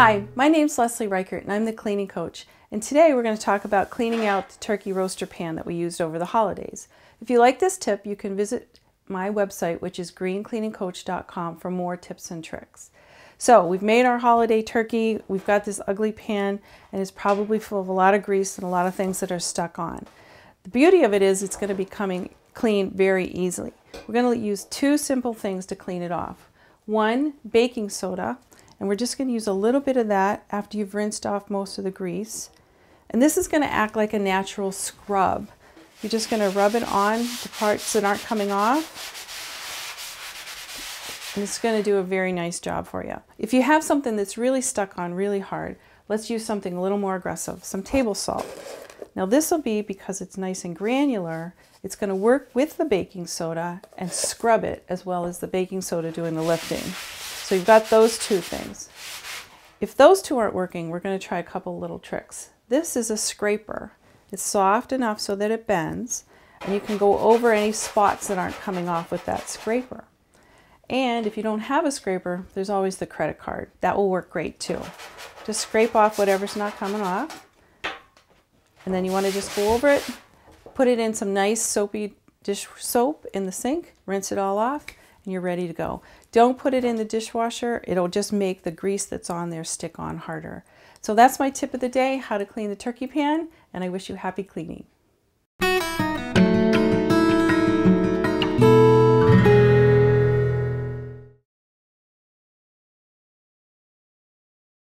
Hi, my name's Leslie Reichert and I'm the cleaning coach. And today we're going to talk about cleaning out the turkey roaster pan that we used over the holidays. If you like this tip, you can visit my website, which is greencleaningcoach.com for more tips and tricks. So we've made our holiday turkey. We've got this ugly pan and it's probably full of a lot of grease and a lot of things that are stuck on. The beauty of it is it's going to be coming clean very easily. We're going to use two simple things to clean it off. One, baking soda, and we're just going to use a little bit of that after you've rinsed off most of the grease. And this is going to act like a natural scrub. You're just going to rub it on the parts that aren't coming off. And it's going to do a very nice job for you. If you have something that's really stuck on really hard, let's use something a little more aggressive, some table salt. Now this will be, because it's nice and granular, it's going to work with the baking soda and scrub it as well as the baking soda doing the lifting. So you've got those two things. If those two aren't working, we're going to try a couple little tricks. This is a scraper. It's soft enough so that it bends, and you can go over any spots that aren't coming off with that scraper. And if you don't have a scraper, there's always the credit card. That will work great too. Just scrape off whatever's not coming off. And then you want to just go over it, put it in some nice soapy dish soap in the sink, rinse it all off, you're ready to go. Don't put it in the dishwasher. It'll just make the grease that's on there stick on harder. So that's my tip of the day, how to clean the turkey pan, and I wish you happy cleaning.